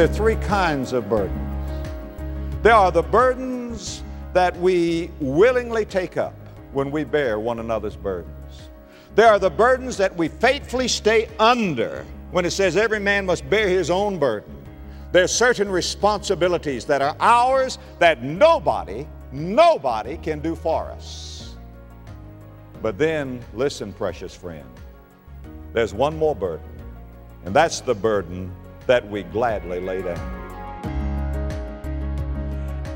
there are three kinds of burdens. There are the burdens that we willingly take up when we bear one another's burdens. There are the burdens that we faithfully stay under when it says every man must bear his own burden. There are certain responsibilities that are ours that nobody, nobody can do for us. But then, listen, precious friend, there's one more burden, and that's the burden that we gladly lay down.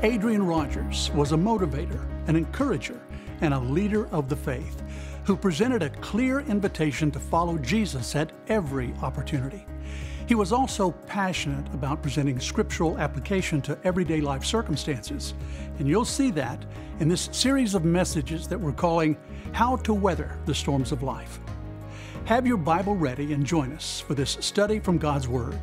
Adrian Rogers was a motivator, an encourager, and a leader of the faith who presented a clear invitation to follow Jesus at every opportunity. He was also passionate about presenting scriptural application to everyday life circumstances, and you'll see that in this series of messages that we're calling How to Weather the Storms of Life. Have your Bible ready and join us for this study from God's Word.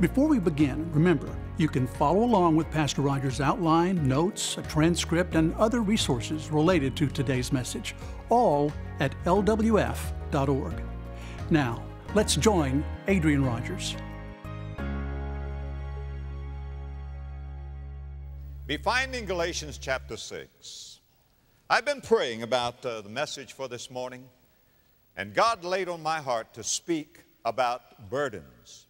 Before we begin, remember, you can follow along with Pastor Rogers' outline, notes, a transcript, and other resources related to today's message, all at lwf.org. Now, let's join Adrian Rogers. Be finding Galatians chapter 6. I've been praying about uh, the message for this morning, and God laid on my heart to speak about burdens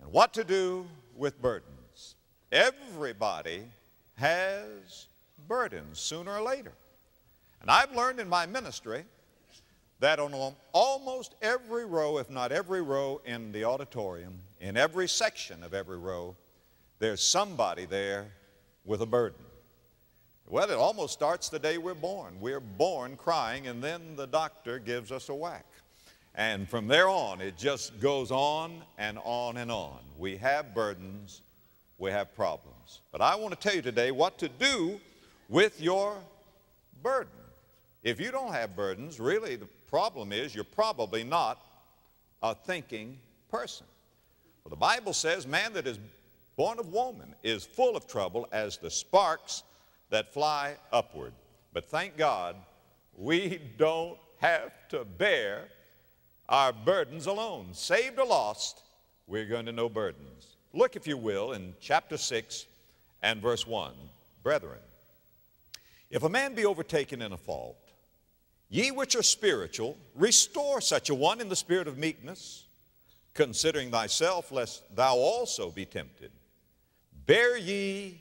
and what to do with burdens. Everybody has burdens sooner or later. And I've learned in my ministry that on almost every row, if not every row in the auditorium, in every section of every row, there's somebody there with a burden. Well, it almost starts the day we're born. We're born crying, and then the doctor gives us a whack. And from there on, it just goes on and on and on. We have burdens, we have problems. But I want to tell you today what to do with your burden. If you don't have burdens, really the problem is you're probably not a thinking person. Well, the Bible says, man that is born of woman is full of trouble as the sparks that fly upward. But thank God, we don't have to bear our burdens alone. Saved or lost, we're going to know burdens. Look, if you will, in chapter 6 and verse 1. Brethren, if a man be overtaken in a fault, ye which are spiritual, restore such a one in the spirit of meekness, considering thyself, lest thou also be tempted. Bear ye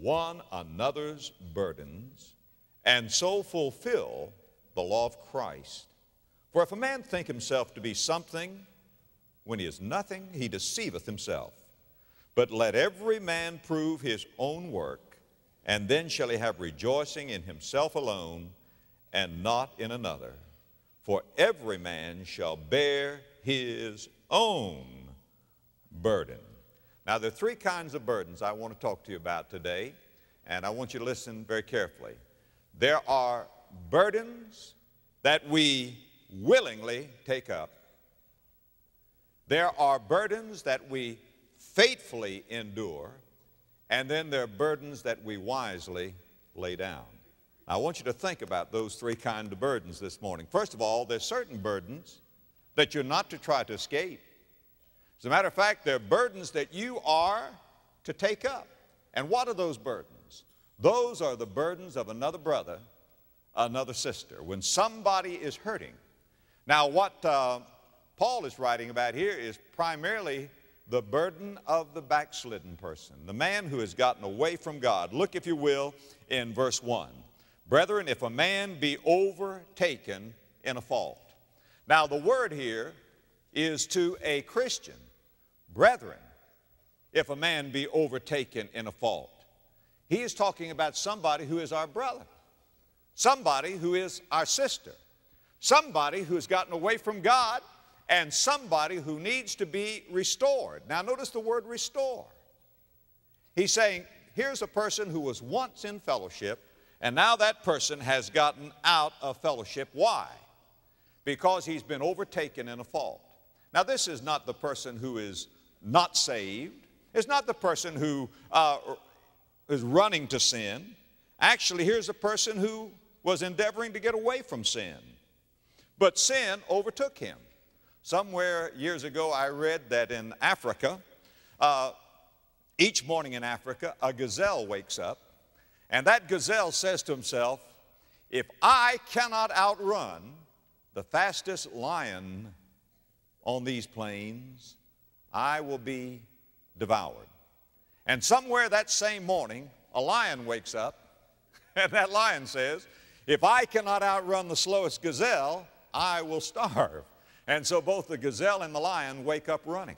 one another's burdens, and so fulfill the law of Christ. For if a man think himself to be something when he is nothing, he deceiveth himself. But let every man prove his own work, and then shall he have rejoicing in himself alone and not in another. For every man shall bear his own burden. Now, there are three kinds of burdens I want to talk to you about today, and I want you to listen very carefully. There are burdens that we willingly take up. There are burdens that we faithfully endure, and then there are burdens that we wisely lay down. I want you to think about those three kinds of burdens this morning. First of all, there's certain burdens that you're not to try to escape. As a matter of fact, there are burdens that you are to take up. And what are those burdens? Those are the burdens of another brother, another sister. When somebody is hurting, now, what uh, Paul is writing about here is primarily the burden of the backslidden person, the man who has gotten away from God. Look, if you will, in verse 1. Brethren, if a man be overtaken in a fault. Now, the word here is to a Christian. Brethren, if a man be overtaken in a fault. He is talking about somebody who is our brother, somebody who is our sister. Somebody who's gotten away from God and somebody who needs to be restored. Now, notice the word restore. He's saying, here's a person who was once in fellowship, and now that person has gotten out of fellowship. Why? Because he's been overtaken in a fault. Now, this is not the person who is not saved, it's not the person who uh, is running to sin. Actually, here's a person who was endeavoring to get away from sin. But sin overtook him. Somewhere years ago, I read that in Africa, uh, Each morning in Africa, a gazelle wakes up, and that gazelle says to himself, If I cannot outrun the fastest lion on these plains, I will be devoured. And somewhere that same morning, a lion wakes up, and that lion says, If I cannot outrun the slowest gazelle, I will starve. And so both the gazelle and the lion wake up running.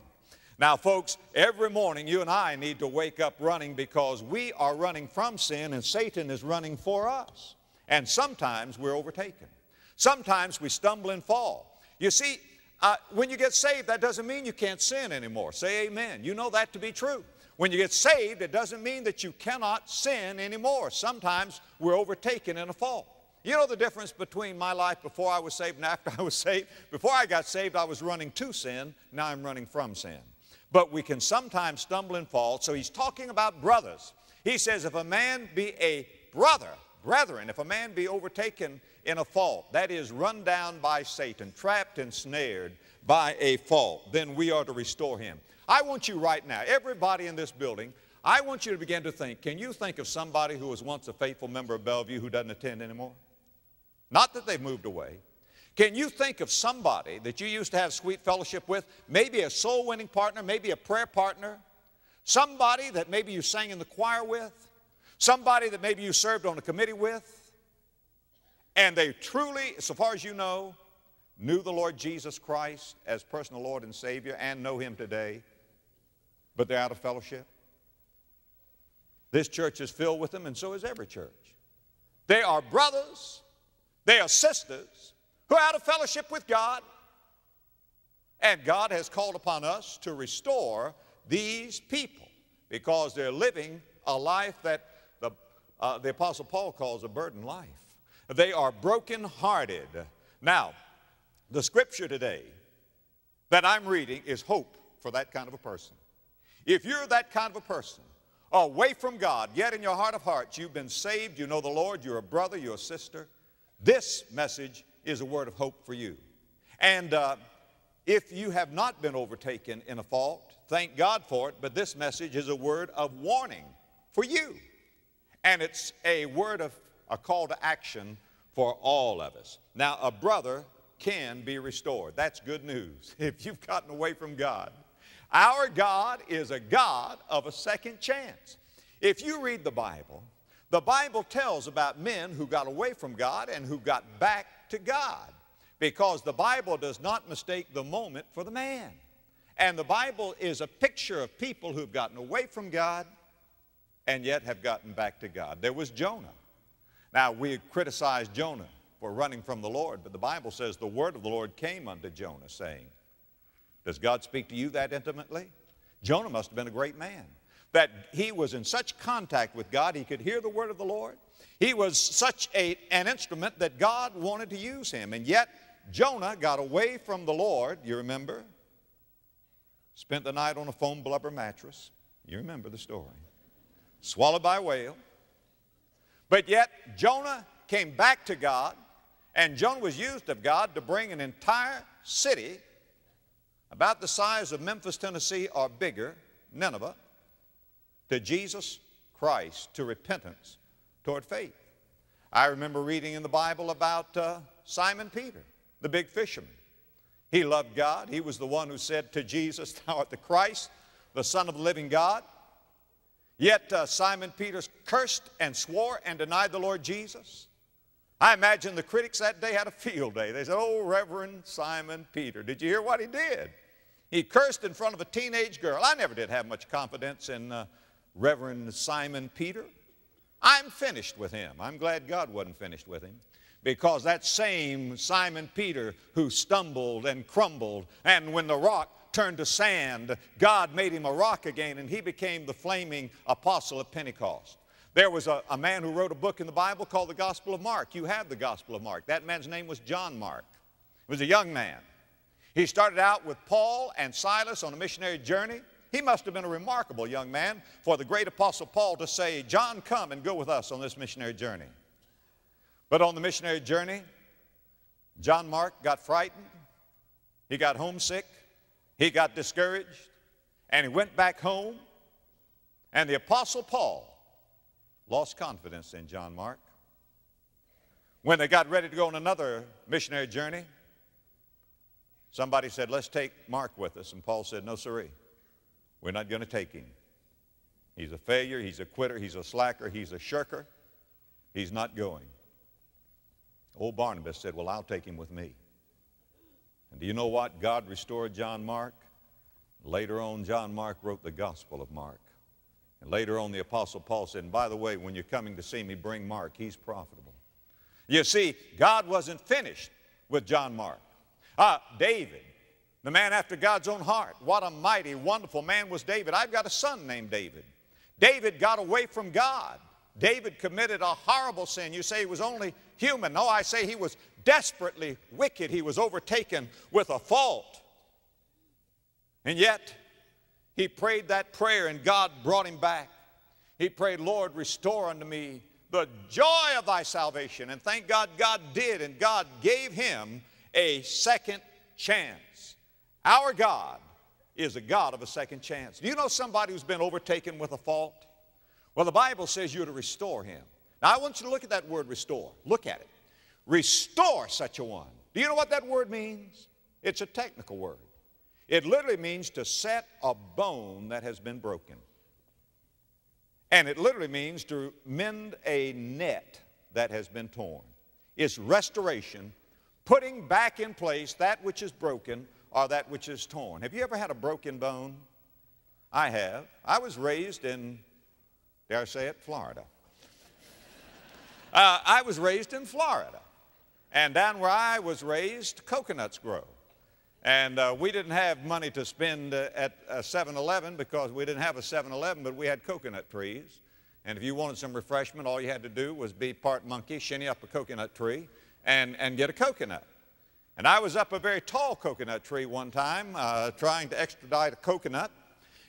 Now, folks, every morning you and I need to wake up running because we are running from sin and Satan is running for us. And sometimes we're overtaken. Sometimes we stumble and fall. You see, uh, when you get saved, that doesn't mean you can't sin anymore. Say amen. You know that to be true. When you get saved, it doesn't mean that you cannot sin anymore. Sometimes we're overtaken in a fault. You know the difference between my life before I was saved and after I was saved? Before I got saved, I was running to sin. Now I'm running from sin but we can sometimes stumble and fall. So he's talking about brothers. He says, if a man be a brother, brethren, if a man be overtaken in a fault, that is, run down by Satan, trapped and snared by a fault, then we are to restore him. I want you right now, everybody in this building, I want you to begin to think can you think of somebody who was once a faithful member of Bellevue who doesn't attend anymore? Not that they've moved away, can you think of somebody that you used to have sweet fellowship with, maybe a soul winning partner, maybe a prayer partner, somebody that maybe you sang in the choir with, somebody that maybe you served on a committee with, and they truly, so far as you know, knew the Lord Jesus Christ as personal Lord and Savior and know Him today, but they're out of fellowship? This church is filled with them, and so is every church. They are brothers, they are sisters, who are out of fellowship with God. And God has called upon us to restore these people because they're living a life that the, uh, the Apostle Paul calls a burden life. They are broken-hearted. Now, the scripture today that I'm reading is hope for that kind of a person. If you're that kind of a person, away from God, yet in your heart of hearts you've been saved, you know the Lord, you're a brother, you're a sister, this message is a word of hope for you. And uh, if you have not been overtaken in a fault, thank God for it, but this message is a word of warning for you. And it's a word of a call to action for all of us. Now, a brother can be restored. That's good news if you've gotten away from God. Our God is a God of a second chance. If you read the Bible, the Bible tells about men who got away from God and who got back to God because the Bible does not mistake the moment for the man. And the Bible is a picture of people who've gotten away from God and yet have gotten back to God. There was Jonah. Now, we criticize Jonah for running from the Lord, but the Bible says the word of the Lord came unto Jonah, saying, Does God speak to you that intimately? Jonah must have been a great man, that he was in such contact with God, he could hear the word of the Lord, he was such a, an instrument that God wanted to use him. And yet, Jonah got away from the Lord, you remember? Spent the night on a foam blubber mattress. You remember the story. Swallowed by a whale. But yet, Jonah came back to God, and Jonah was used of God to bring an entire city about the size of Memphis, Tennessee, or bigger, Nineveh, to Jesus Christ, to repentance toward faith. I remember reading in the Bible about uh, Simon Peter, the big fisherman. He loved God. He was the one who said to Jesus, Thou art the Christ, the Son of the living God. Yet uh, Simon Peter cursed and swore and denied the Lord Jesus. I imagine the critics that day had a field day. They said, Oh, Reverend Simon Peter, did you hear what he did? He cursed in front of a teenage girl. I never did have much confidence in uh, Reverend Simon Peter. I'm finished with him. I'm glad God wasn't finished with him because that same Simon Peter who stumbled and crumbled, and when the rock turned to sand, God made him a rock again, and he became the flaming apostle of Pentecost. There was a, a, man who wrote a book in the Bible called the Gospel of Mark. You have the Gospel of Mark. That man's name was John Mark. He was a young man. He started out with Paul and Silas on a missionary journey. He must have been a remarkable young man for the great apostle Paul to say, John, come and go with us on this missionary journey. But on the missionary journey, John Mark got frightened, he got homesick, he got discouraged, and he went back home And the Apostle Paul lost confidence in John Mark. When they got ready to go on another missionary journey, somebody said, Let's take Mark with us. And Paul said, No, sirree, we're not going to take him. He's a failure, he's a quitter, he's a slacker, he's a shirker. He's not going. Old Barnabas said, Well, I'll take him with me. And do you know what? God restored John Mark. Later on, John Mark wrote the Gospel of Mark. And later on, the Apostle Paul said, and by the way, when you're coming to see me, bring Mark. He's profitable. You see, God wasn't finished with John Mark. Ah, David, the man after God's own heart. What a mighty, wonderful man was David. I've got a son named David. David got away from God. David committed a horrible sin. You say he was only human. No, I say he was desperately wicked. He was overtaken with a fault. And yet, he prayed that prayer and God brought him back. He prayed, Lord, restore unto me the joy of thy salvation. And thank God, God did, and God gave him a second chance. Our God is a God of a second chance. Do you know somebody who's been overtaken with a fault? Well, the Bible says you're to restore him. Now, I want you to look at that word restore. Look at it. Restore such a one. Do you know what that word means? It's a technical word. It literally means to set a bone that has been broken. And it literally means to mend a net that has been torn. It's restoration, putting back in place that which is broken or that which is torn. Have you ever had a broken bone? I have. I was raised in, dare I say it, Florida. Uh, I was raised in Florida. And down where I was raised, coconuts grow. And uh, we didn't have money to spend uh, at 7 Eleven because we didn't have a 7 Eleven, but we had coconut trees. And if you wanted some refreshment, all you had to do was be part monkey, shinny up a coconut tree, and, and get a coconut. And I was up a very tall coconut tree one time uh, trying to extradite a coconut.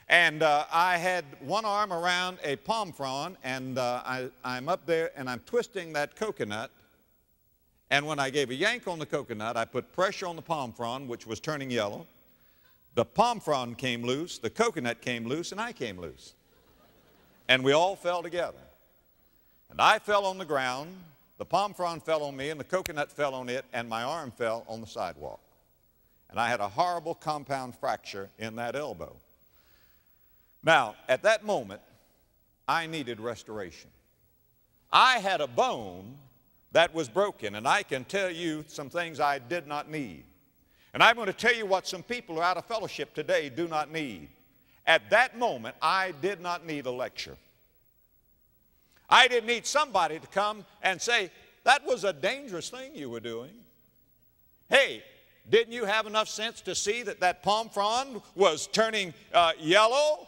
And uh, I had one arm around a palm frond, and uh, I, I'm up there and I'm twisting that coconut and when I gave a yank on the coconut, I put pressure on the palm frond, which was turning yellow. The palm frond came loose, the coconut came loose, and I came loose. And we all fell together. And I fell on the ground, the palm frond fell on me, and the coconut fell on it, and my arm fell on the sidewalk. And I had a horrible compound fracture in that elbow. Now, at that moment, I needed restoration. I had a bone that was broken. And I can tell you some things I did not need. And I'm going to tell you what some people who are out of fellowship today do not need. At that moment, I did not need a lecture. I didn't need somebody to come and say, that was a dangerous thing you were doing. Hey, didn't you have enough sense to see that that palm frond was turning uh, yellow?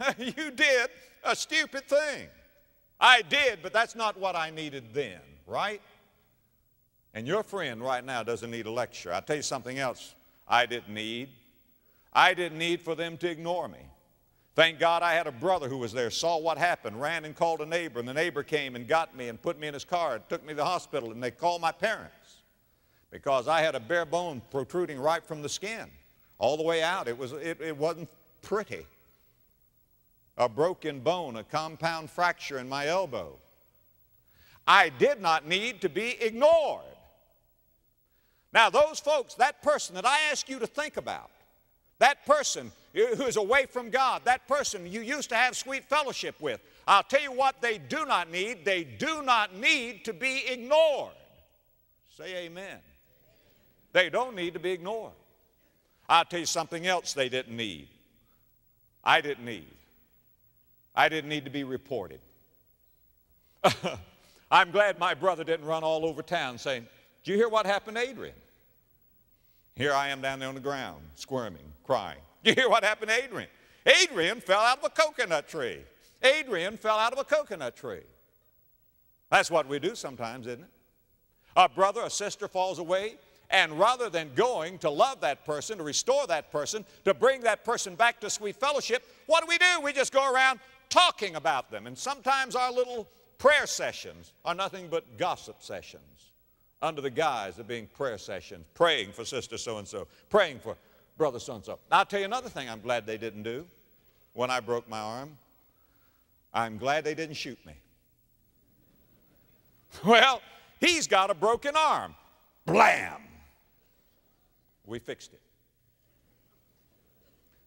you did a stupid thing. I did, but that's not what I needed then, right? And your friend right now doesn't need a lecture. I'll tell you something else I didn't need. I didn't need for them to ignore me. Thank God I had a brother who was there, saw what happened, ran and called a neighbor, and the neighbor came and got me and put me in his car, and took me to the hospital, and they called my parents because I had a bare bone protruding right from the skin all the way out. It, was, it, it wasn't pretty a broken bone, a compound fracture in my elbow. I did not need to be ignored. Now, those folks, that person that I ask you to think about, that person who is away from God, that person you used to have sweet fellowship with, I'll tell you what they do not need. They do not need to be ignored. Say amen. They don't need to be ignored. I'll tell you something else they didn't need. I didn't need. I didn't need to be reported. I'm glad my brother didn't run all over town saying, Do you hear what happened to Adrian? Here I am down there on the ground, squirming, crying. Do you hear what happened to Adrian? Adrian fell out of a coconut tree. Adrian fell out of a coconut tree. That's what we do sometimes, isn't it? A brother, a sister falls away, and rather than going to love that person, to restore that person, to bring that person back to sweet fellowship, what do we do? We just go around talking about them. And sometimes our little prayer sessions are nothing but gossip sessions under the guise of being prayer sessions, praying for sister so and so, praying for brother so and so. I'll tell you another thing I'm glad they didn't do when I broke my arm. I'm glad they didn't shoot me. Well, he's got a broken arm. Blam! We fixed it.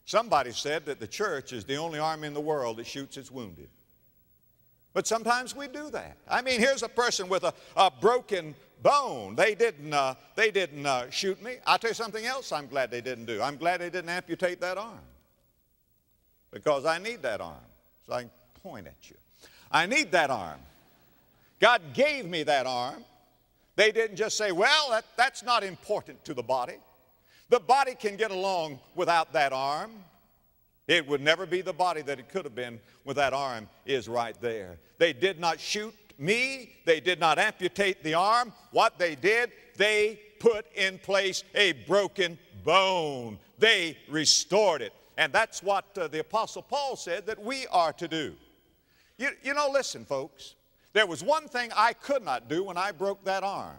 Somebody said that the church is the only army in the world that shoots its wounded. But sometimes we do that. I mean, here's a person with a, a broken bone. They didn't, uh, they didn't uh, shoot me. I'll tell you something else I'm glad they didn't do. I'm glad they didn't amputate that arm because I need that arm so I can point at you. I need that arm. God gave me that arm. They didn't just say, well, that, that's not important to the body. The body can get along without that arm. It would never be the body that it could have been with that arm is right there. They did not shoot me. They did not amputate the arm. What they did, they put in place a broken bone. They restored it. And that's what uh, the Apostle Paul said that we are to do. You, you know, listen, folks, there was one thing I could not do when I broke that arm,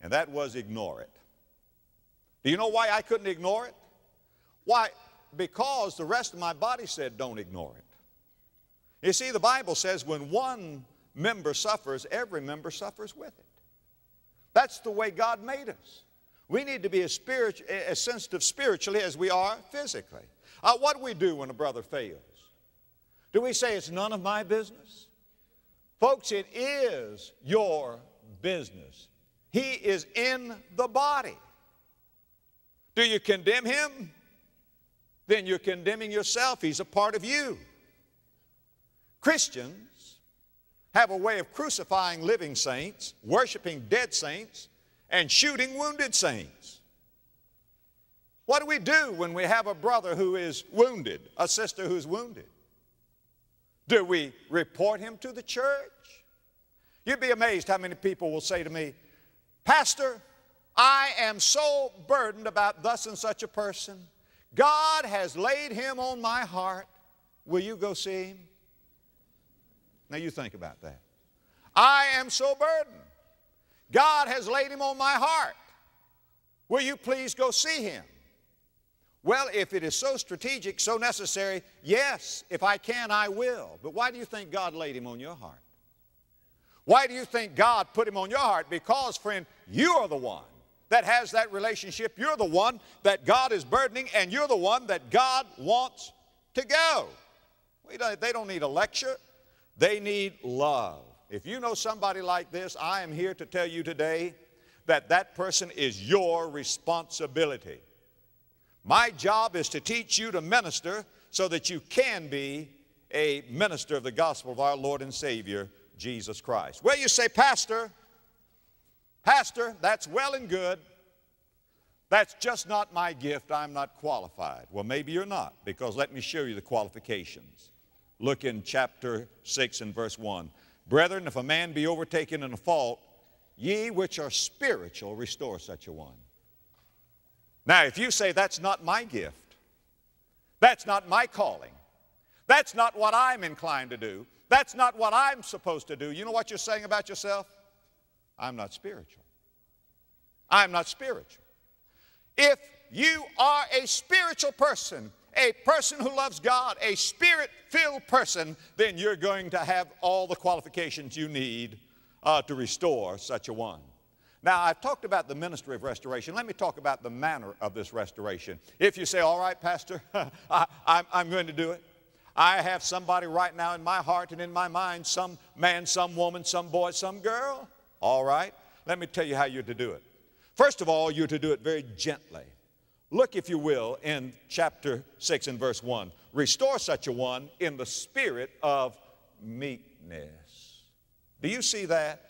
and that was ignore it. Do you know why I couldn't ignore it? Why? Because the rest of my body said, don't ignore it. You see, the Bible says when one member suffers, every member suffers with it. That's the way God made us. We need to be as, spirit, as sensitive spiritually as we are physically. Uh, what do we do when a brother fails? Do we say it's none of my business? Folks, it is your business. He is in the body. Do you condemn him? Then you're condemning yourself. He's a part of you. Christians have a way of crucifying living saints, worshiping dead saints, and shooting wounded saints. What do we do when we have a brother who is wounded, a sister who's wounded? Do we report him to the church? You'd be amazed how many people will say to me, Pastor, I am so burdened about thus and such a person. God has laid him on my heart. Will you go see him? Now you think about that. I am so burdened. God has laid him on my heart. Will you please go see him? Well, if it is so strategic, so necessary, yes, if I can, I will. But why do you think God laid him on your heart? Why do you think God put him on your heart? Because, friend, you are the one that has that relationship. You're the one that God is burdening, and you're the one that God wants to go. Don't, they don't need a lecture, they need love. If you know somebody like this, I am here to tell you today that that person is your responsibility. My job is to teach you to minister so that you can be a minister of the gospel of our Lord and Savior, Jesus Christ. Well, you say, Pastor, Pastor, that's well and good. That's just not my gift. I'm not qualified. Well, maybe you're not, because let me show you the qualifications. Look in chapter 6 and verse 1. Brethren, if a man be overtaken in a fault, ye which are spiritual, restore such a one. Now, if you say that's not my gift, that's not my calling, that's not what I'm inclined to do, that's not what I'm supposed to do, you know what you're saying about yourself? I'm not spiritual. I'm not spiritual. If you are a spiritual person, a person who loves God, a spirit filled person, then you're going to have all the qualifications you need uh, to restore such a one. Now, I've talked about the ministry of restoration. Let me talk about the manner of this restoration. If you say, All right, Pastor, I, am going to do it. I have somebody right now in my heart and in my mind, some man, some woman, some boy, some girl. All right, let me tell you how you're to do it. First of all, you're to do it very gently. Look, if you will, in chapter 6 and verse 1. Restore such a one in the spirit of meekness. Do you see that?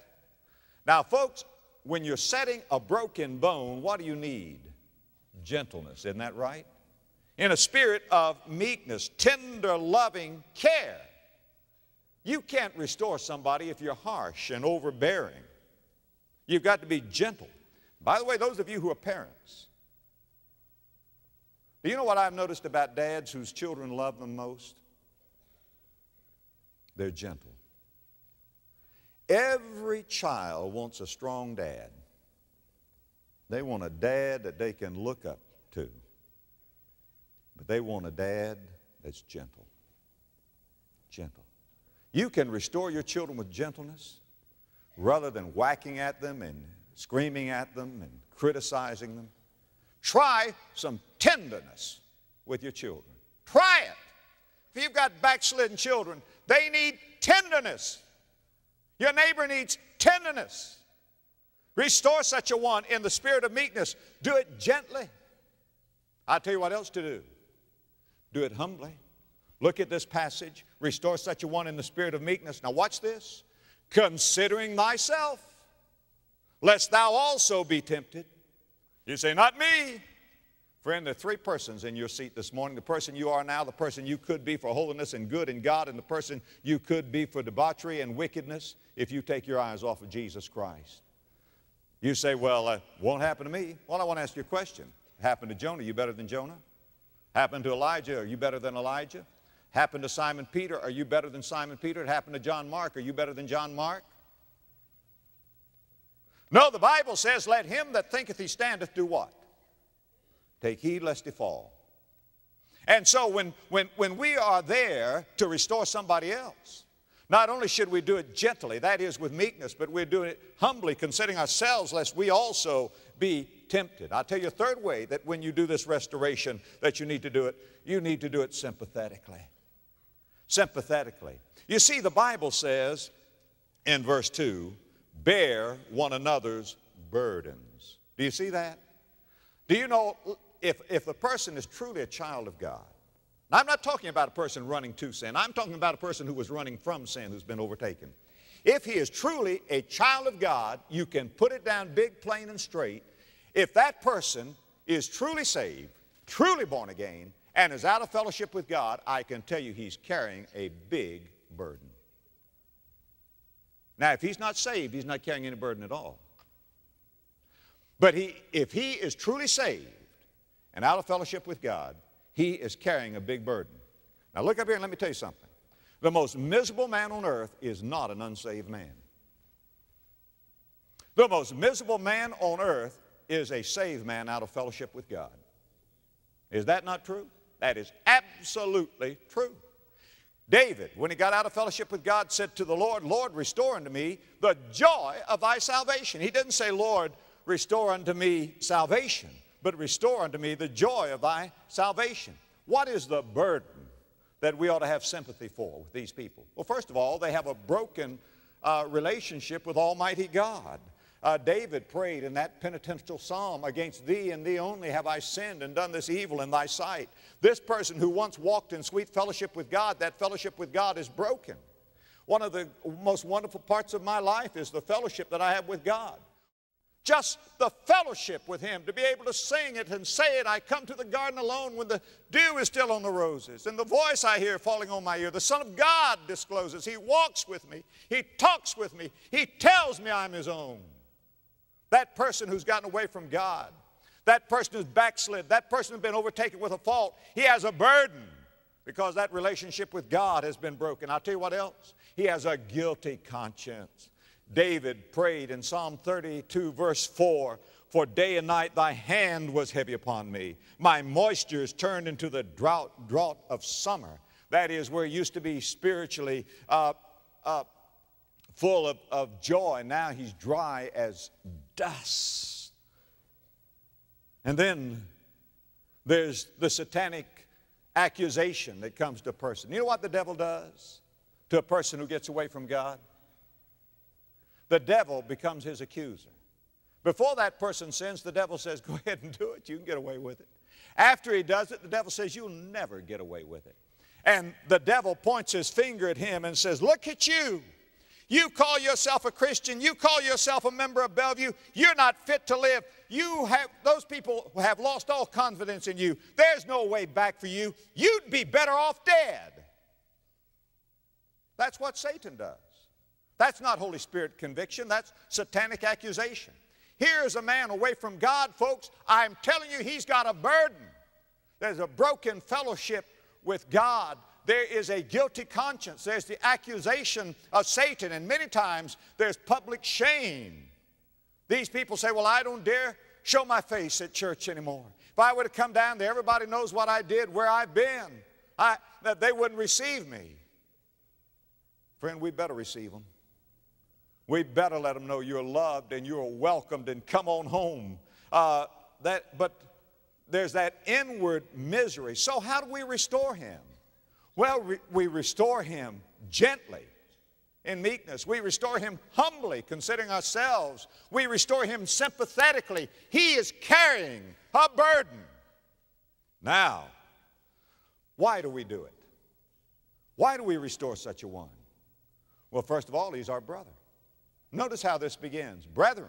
Now, folks, when you're setting a broken bone, what do you need? Gentleness, isn't that right? In a spirit of meekness, tender, loving care. You can't restore somebody if you're harsh and overbearing. You've got to be gentle. By the way, those of you who are parents, do you know what I've noticed about dads whose children love them most? They're gentle. Every child wants a strong dad. They want a dad that they can look up to. But they want a dad that's gentle. gentle. You can restore your children with gentleness rather than whacking at them and screaming at them and criticizing them. Try some tenderness with your children. Try it. If you've got backslidden children, they need tenderness. Your neighbor needs tenderness. Restore such a one in the spirit of meekness. Do it gently. I'll tell you what else to do. Do it humbly. Look at this passage. Restore such a one in the spirit of meekness. Now, watch this. Considering thyself, lest thou also be tempted. You say, Not me. Friend, there are three persons in your seat this morning the person you are now, the person you could be for holiness and good in God, and the person you could be for debauchery and wickedness if you take your eyes off of Jesus Christ. You say, Well, it uh, won't happen to me. Well, I want to ask you a question. Happened to Jonah, are you better than Jonah? Happened to Elijah, are you better than Elijah? Happened to Simon Peter, are you better than Simon Peter? It happened to John Mark, are you better than John Mark? No, the Bible says, Let him that thinketh he standeth do what? Take heed lest he fall. And so when, when, when we are there to restore somebody else, not only should we do it gently, that is with meekness, but we're doing it humbly, considering ourselves, lest we also be tempted. I'll tell you a third way that when you do this restoration that you need to do it, you need to do it sympathetically. Sympathetically. You see, the Bible says in verse 2, bear one another's burdens. Do you see that? Do you know if, if the person is truly a child of God, I'm not talking about a person running to sin. I'm talking about a person who was running from sin who's been overtaken. If he is truly a child of God, you can put it down big, plain, and straight. If that person is truly saved, truly born again, and is out of fellowship with God, I can tell you he's carrying a big burden. Now, if he's not saved, he's not carrying any burden at all. But he, if he is truly saved and out of fellowship with God, he is carrying a big burden. Now, look up here and let me tell you something. The most miserable man on earth is not an unsaved man. The most miserable man on earth is a saved man out of fellowship with God. Is that not true? That is absolutely true. David, when he got out of fellowship with God, said to the Lord, Lord, restore unto me the joy of thy salvation. He didn't say, Lord, restore unto me salvation, but restore unto me the joy of thy salvation. What is the burden that we ought to have sympathy for with these people? Well, first of all, they have a broken uh, relationship with Almighty God. Uh, David prayed in that penitential psalm, Against thee and thee only have I sinned and done this evil in thy sight. This person who once walked in sweet fellowship with God, that fellowship with God is broken. One of the most wonderful parts of my life is the fellowship that I have with God. Just the fellowship with Him, to be able to sing it and say it. I come to the garden alone when the dew is still on the roses, and the voice I hear falling on my ear. The Son of God discloses. He walks with me, He talks with me, He tells me I'm His own. That person who's gotten away from God, that person who's backslid, that person who's been overtaken with a fault, he has a burden because that relationship with God has been broken. I'll tell you what else. He has a guilty conscience. David prayed in Psalm 32, verse 4 For day and night thy hand was heavy upon me. My moistures turned into the drought, drought of summer. That is where he used to be spiritually uh, uh, full of, of joy. Now he's dry as dust. And then there's the satanic accusation that comes to a person. You know what the devil does to a person who gets away from God? The devil becomes his accuser. Before that person sins, the devil says, Go ahead and do it. You can get away with it. After he does it, the devil says, You'll never get away with it. And the devil points his finger at him and says, Look at you. You call yourself a Christian. You call yourself a member of Bellevue. You're not fit to live. You have, those people have lost all confidence in you. There's no way back for you. You'd be better off dead. That's what Satan does. That's not Holy Spirit conviction, that's satanic accusation. Here's a man away from God, folks. I'm telling you, he's got a burden. There's a broken fellowship with God there is a guilty conscience. There's the accusation of Satan, and many times there's public shame. These people say, Well, I don't dare show my face at church anymore. If I were to come down there, everybody knows what I did, where I've been. I, that they wouldn't receive me. Friend, we better receive them. We better let them know you're loved and you're welcomed and come on home. Uh, that, but there's that inward misery. So, how do we restore him? Well, re- we restore him gently in meekness. We restore him humbly, considering ourselves. We restore him sympathetically. He is carrying a burden. Now, why do we do it? Why do we restore such a one? Well, first of all, he's our brother. Notice how this begins. Brethren,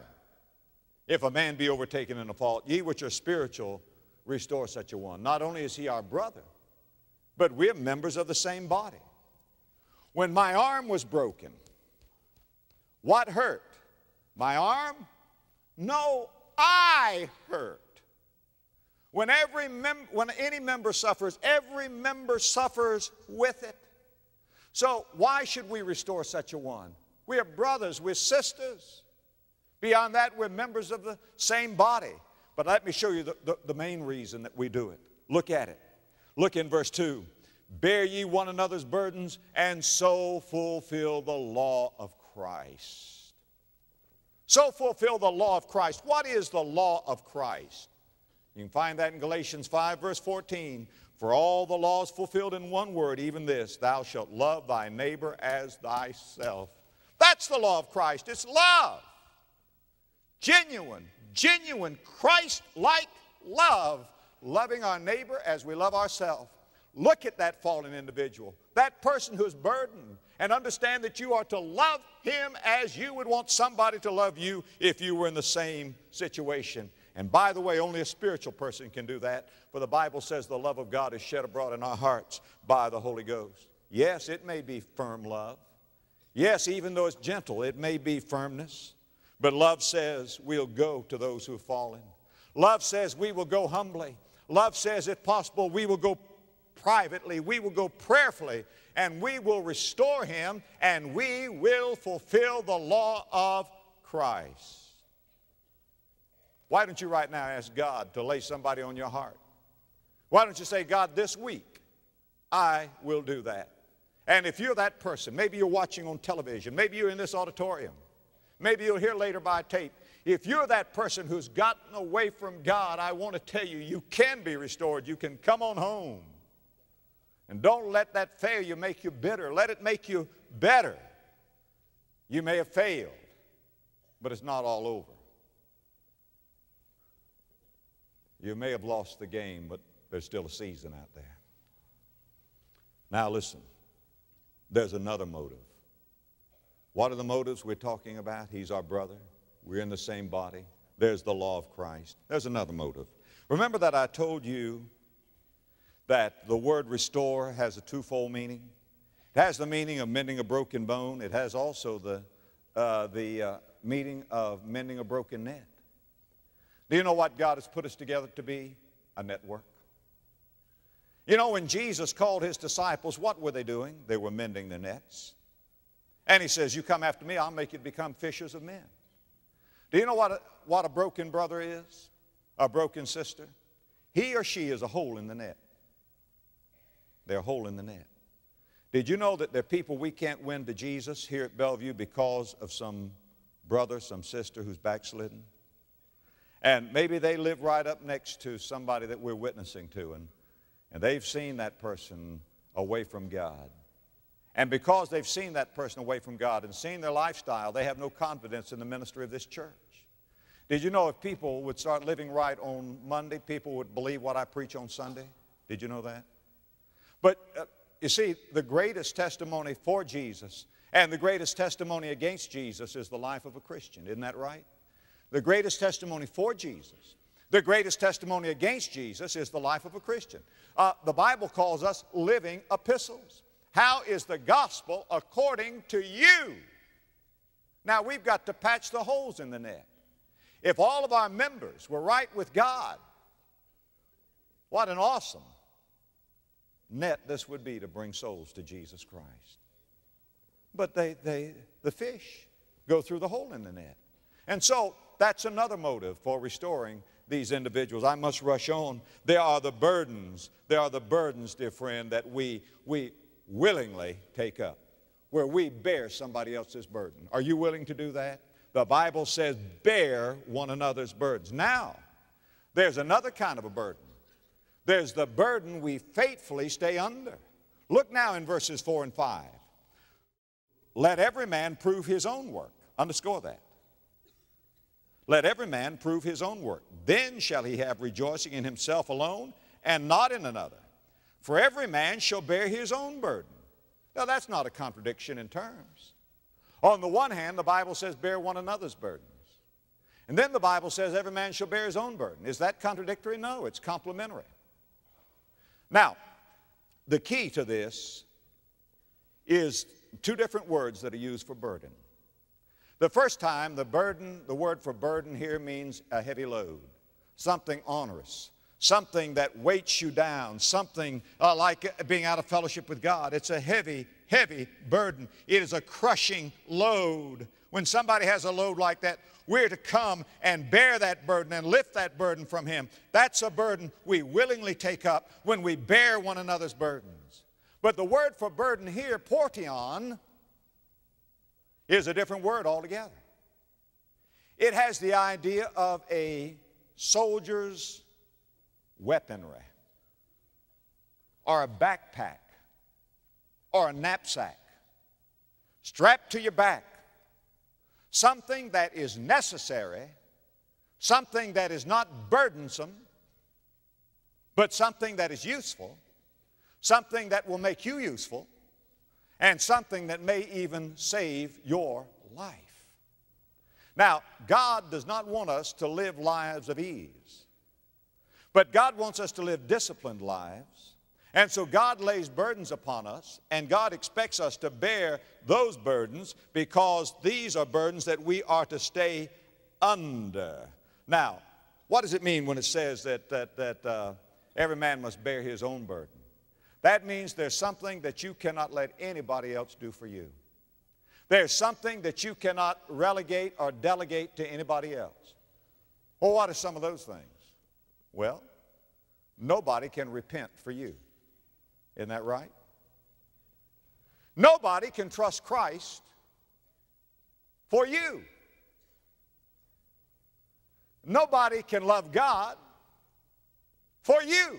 if a man be overtaken in a fault, ye which are spiritual, restore such a one. Not only is he our brother, but we're members of the same body. When my arm was broken, what hurt? My arm? No, I hurt. When, every mem- when any member suffers, every member suffers with it. So, why should we restore such a one? We are brothers, we're sisters. Beyond that, we're members of the same body. But let me show you the, the, the main reason that we do it. Look at it. Look in verse 2. Bear ye one another's burdens, and so fulfill the law of Christ. So fulfill the law of Christ. What is the law of Christ? You can find that in Galatians 5, verse 14. For all the laws fulfilled in one word, even this, thou shalt love thy neighbor as thyself. That's the law of Christ. It's love. Genuine, genuine, Christ like love, loving our neighbor as we love ourselves. Look at that fallen individual, that person who's burdened, and understand that you are to love him as you would want somebody to love you if you were in the same situation. And by the way, only a spiritual person can do that, for the Bible says the love of God is shed abroad in our hearts by the Holy Ghost. Yes, it may be firm love. Yes, even though it's gentle, it may be firmness. But love says we'll go to those who have fallen. Love says we will go humbly. Love says, if possible, we will go privately, we will go prayerfully, and we will restore him, and we will fulfill the law of Christ. Why don't you right now ask God to lay somebody on your heart? Why don't you say, God, this week I will do that? And if you're that person, maybe you're watching on television, maybe you're in this auditorium, maybe you'll hear later by tape. If you're that person who's gotten away from God, I want to tell you, you can be restored. You can come on home. And don't let that failure make you bitter. Let it make you better. You may have failed, but it's not all over. You may have lost the game, but there's still a season out there. Now, listen there's another motive. What are the motives we're talking about? He's our brother. We're in the same body. There's the law of Christ. There's another motive. Remember that I told you that the word restore has a twofold meaning? It has the meaning of mending a broken bone, it has also the, uh, the uh, meaning of mending a broken net. Do you know what God has put us together to be? A network. You know, when Jesus called his disciples, what were they doing? They were mending the nets. And he says, You come after me, I'll make you become fishers of men. Do you know what a, what a broken brother is? A broken sister? He or she is a hole in the net. They're a hole in the net. Did you know that there are people we can't win to Jesus here at Bellevue because of some brother, some sister who's backslidden? And maybe they live right up next to somebody that we're witnessing to, and and they've seen that person away from God. And because they've seen that person away from God and seen their lifestyle, they have no confidence in the ministry of this church. Did you know if people would start living right on Monday, people would believe what I preach on Sunday? Did you know that? But uh, you see, the greatest testimony for Jesus and the greatest testimony against Jesus is the life of a Christian. Isn't that right? The greatest testimony for Jesus the greatest testimony against Jesus is the life of a Christian. Uh, the Bible calls us living epistles. How is the gospel according to you? Now we've got to patch the holes in the net. If all of our members were right with God, what an awesome net this would be to bring souls to Jesus Christ. But they, they, the fish go through the hole in the net. And so that's another motive for restoring these individuals. I must rush on. There are the burdens. There are the burdens, dear friend, that we, we willingly take up. where we bear somebody else's burden. Are you willing to do that? The Bible says, bear one another's burdens. Now, there's another kind of a burden. There's the burden we faithfully stay under. Look now in verses 4 and 5. Let every man prove his own work. Underscore that. Let every man prove his own work. Then shall he have rejoicing in himself alone and not in another. For every man shall bear his own burden. Now, that's not a contradiction in terms. On the one hand, the Bible says, bear one another's burdens. And then the Bible says, every man shall bear his own burden. Is that contradictory? No, it's complementary. Now, the key to this is two different words that are used for burden. The first time, the burden, the word for burden here means a heavy load, something onerous, something that weights you down, something uh, like being out of fellowship with God. It's a heavy, heavy burden. It is a crushing load. When somebody has a load like that, we're to come and bear that burden and lift that burden from Him. That's a burden we willingly take up when we bear one another's burdens. But the word for burden here, phortion, is a different word altogether. It has the idea of a soldier's weaponry, or a backpack, or a knapsack strapped to your back something that is necessary, something that is not burdensome, but something that is useful, something that will make you useful, and something that may even save your life. Now, God does not want us to live lives of ease, but God wants us to live disciplined lives and so God lays burdens upon us, and God expects us to bear those burdens because these are burdens that we are to stay under. Now, what does it mean when it says that, that, that uh, every man must bear his own burden? That means there's something that you cannot let anybody else do for you. There's something that you cannot relegate or delegate to anybody else. Well, what are some of those things? Well, nobody can repent for you. Isn't that right? Nobody can trust Christ for you. Nobody can love God for you.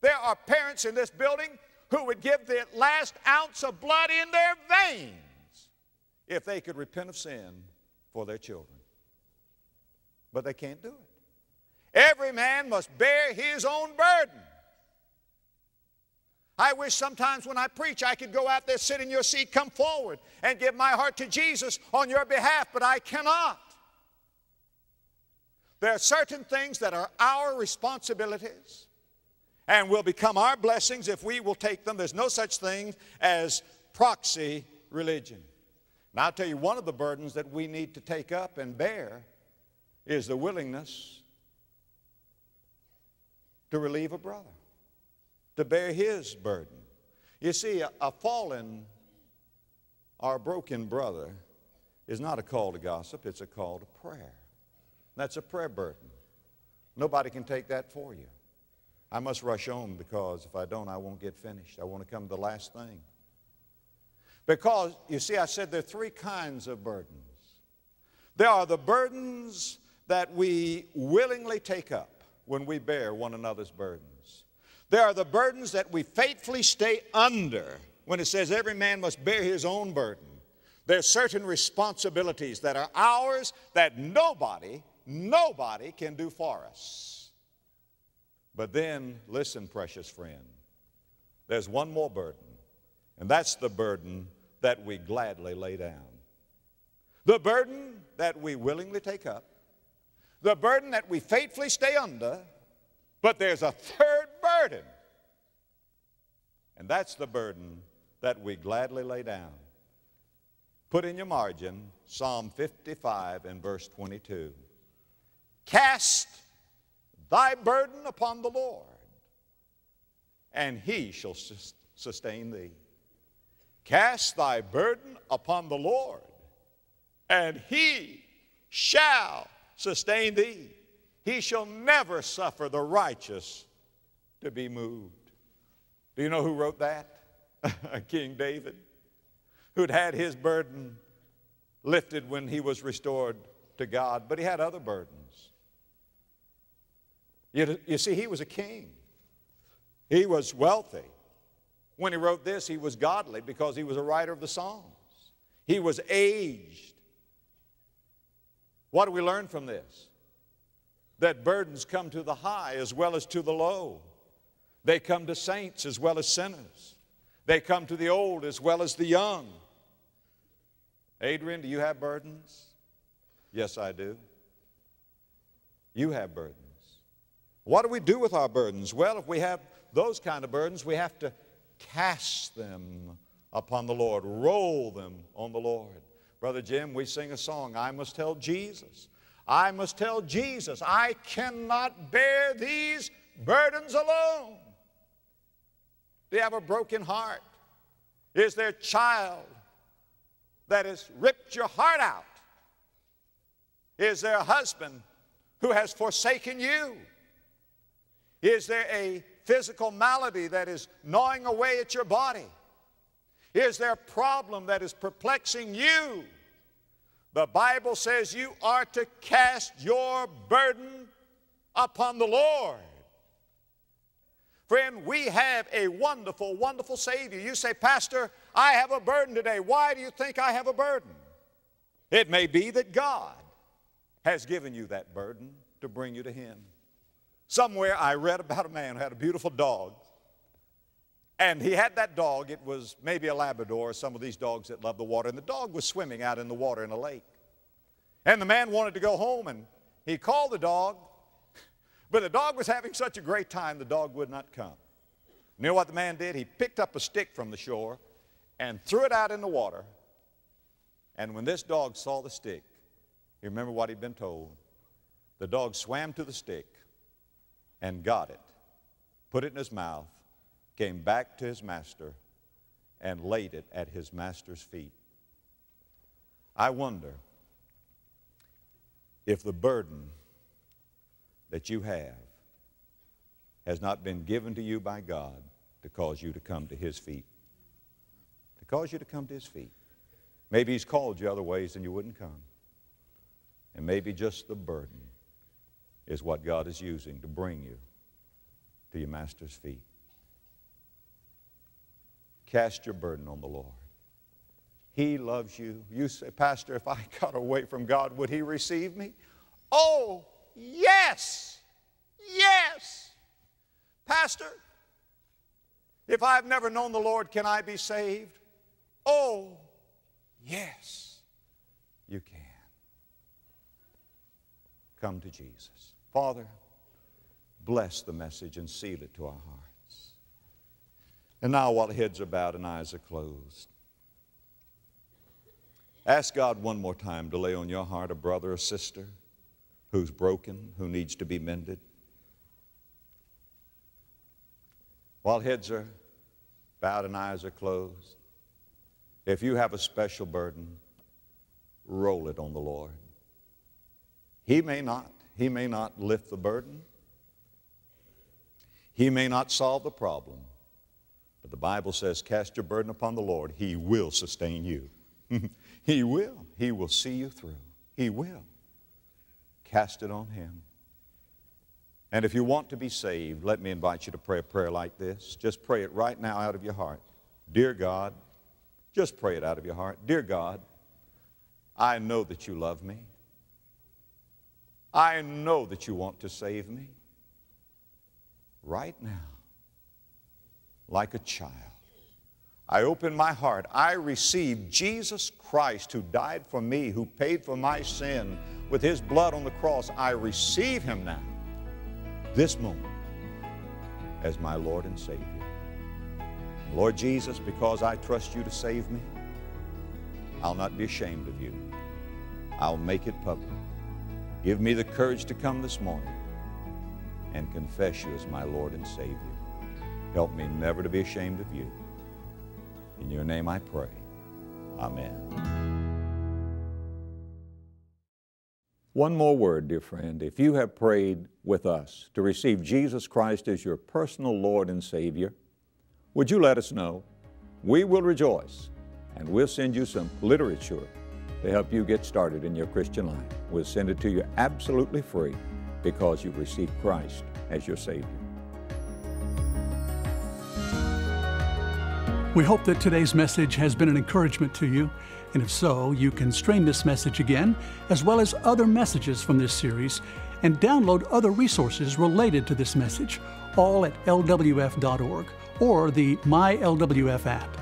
There are parents in this building who would give the last ounce of blood in their veins if they could repent of sin for their children. But they can't do it. Every man must bear his own burden. I wish sometimes when I preach I could go out there, sit in your seat, come forward, and give my heart to Jesus on your behalf, but I cannot. There are certain things that are our responsibilities and will become our blessings if we will take them. There's no such thing as proxy religion. Now, I'll tell you, one of the burdens that we need to take up and bear is the willingness to relieve a brother to bear his burden. You see, a, a fallen or a broken brother is not a call to gossip, it's a call to prayer. That's a prayer burden. Nobody can take that for you. I must rush on because if I don't, I won't get finished. I want to come to the last thing. Because, you see, I said there are three kinds of burdens. There are the burdens that we willingly take up when we bear one another's burdens. There are the burdens that we faithfully stay under when it says every man must bear his own burden. There are certain responsibilities that are ours that nobody, nobody can do for us. But then, listen, precious friend, there's one more burden, and that's the burden that we gladly lay down. The burden that we willingly take up, the burden that we faithfully stay under, but there's a third burden. And that's the burden that we gladly lay down. Put in your margin Psalm 55 and verse 22. Cast thy burden upon the Lord, and he shall sustain thee. Cast thy burden upon the Lord, and he shall sustain thee. He shall never suffer the righteous to be moved. Do you know who wrote that? King David. who'd had his burden lifted when he was restored to God, but he had other burdens. You, you see, he was a king, he was wealthy. When he wrote this, he was godly because he was a writer of the Psalms. He was aged. What do we learn from this? That burdens come to the high as well as to the low. They come to saints as well as sinners. They come to the old as well as the young. Adrian, do you have burdens? Yes, I do. You have burdens. What do we do with our burdens? Well, if we have those kind of burdens, we have to cast them upon the Lord, roll them on the Lord. Brother Jim, we sing a song, I must tell Jesus. I must tell Jesus, I cannot bear these burdens alone. Do you have a broken heart? Is there a child that has ripped your heart out? Is there a husband who has forsaken you? Is there a physical malady that is gnawing away at your body? Is there a problem that is perplexing you? The Bible says you are to cast your burden upon the Lord. Friend, we have a wonderful, wonderful Savior. You say, Pastor, I have a burden today. Why do you think I have a burden? It may be that God has given you that burden to bring you to Him. Somewhere I read about a man who had a beautiful dog. And he had that dog, it was maybe a Labrador, some of these dogs that love the water, and the dog was swimming out in the water in a lake. And the man wanted to go home, and he called the dog, but the dog was having such a great time, the dog would not come. You know what the man did? He picked up a stick from the shore and threw it out in the water. And when this dog saw the stick, you remember what he'd been told. The dog swam to the stick and got it, put it in his mouth, came back to his master, and laid it at his master's feet. I wonder if the burden that you have has not been given to you by God to cause you to come to his feet. To cause you to come to his feet. Maybe he's called you other ways and you wouldn't come. And maybe just the burden is what God is using to bring you to your master's feet. Cast your burden on the Lord. He loves you. You say, Pastor, if I got away from God, would He receive me? Oh, yes. Yes. Pastor, if I've never known the Lord, can I be saved? Oh, yes, you can. Come to Jesus. Father, bless the message and seal it to our hearts. And now, while heads are bowed and eyes are closed, ask God one more time to lay on your heart a brother or sister who's broken, who needs to be mended. While heads are bowed and eyes are closed, if you have a special burden, roll it on the Lord. He may not. He may not lift the burden. He may not solve the problem. But the Bible says, cast your burden upon the Lord. He will sustain you. he will. He will see you through. He will. Cast it on Him. And if you want to be saved, let me invite you to pray a prayer like this. Just pray it right now out of your heart. Dear God, just pray it out of your heart. Dear God, I know that you love me. I know that you want to save me right now, like a child. I open my heart. I receive Jesus Christ who died for me, who paid for my sin with his blood on the cross. I receive him now, this moment, as my Lord and Savior. Lord Jesus, because I trust you to save me, I'll not be ashamed of you. I'll make it public. Give me the courage to come this morning and confess you as my Lord and Savior. Help me never to be ashamed of you. In your name I pray. Amen. One more word, dear friend. If you have prayed with us to receive Jesus Christ as your personal Lord and Savior, would you let us know? We will rejoice and we'll send you some literature to help you get started in your Christian life. We'll send it to you absolutely free because you've received Christ as your Savior. We hope that today's message has been an encouragement to you, and if so, you can stream this message again, as well as other messages from this series, and download other resources related to this message, all at lwf.org or the MyLWF app.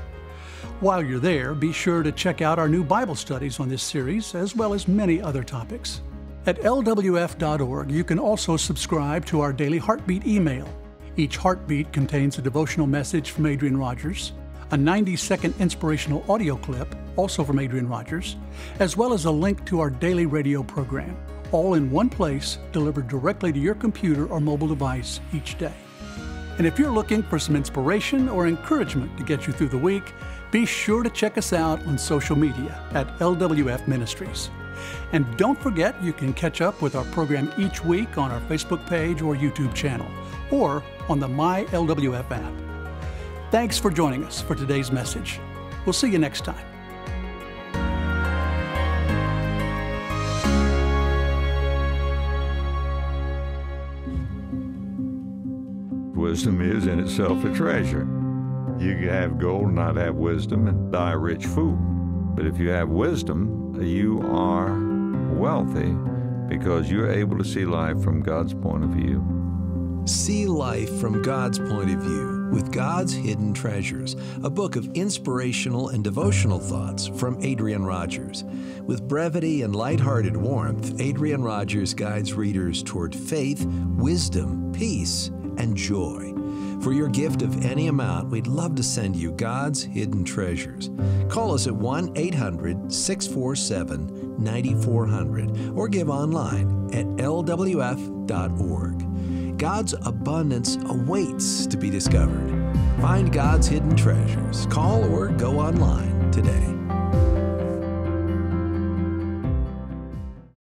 While you're there, be sure to check out our new Bible studies on this series, as well as many other topics. At lwf.org, you can also subscribe to our daily Heartbeat email. Each heartbeat contains a devotional message from Adrian Rogers a 90 second inspirational audio clip, also from Adrian Rogers, as well as a link to our daily radio program, all in one place delivered directly to your computer or mobile device each day. And if you're looking for some inspiration or encouragement to get you through the week, be sure to check us out on social media at LWF Ministries. And don't forget you can catch up with our program each week on our Facebook page or YouTube channel, or on the My LWF app. Thanks for joining us for today's message. We'll see you next time. Wisdom is in itself a treasure. You can have gold and not have wisdom and die a rich fool. But if you have wisdom, you are wealthy because you're able to see life from God's point of view. See life from God's point of view with God's Hidden Treasures, a book of inspirational and devotional thoughts from Adrian Rogers. With brevity and lighthearted warmth, Adrian Rogers guides readers toward faith, wisdom, peace, and joy. For your gift of any amount, we'd love to send you God's Hidden Treasures. Call us at 1 800 647 9400 or give online at lwf.org. God's abundance awaits to be discovered. Find God's hidden treasures. Call or go online today.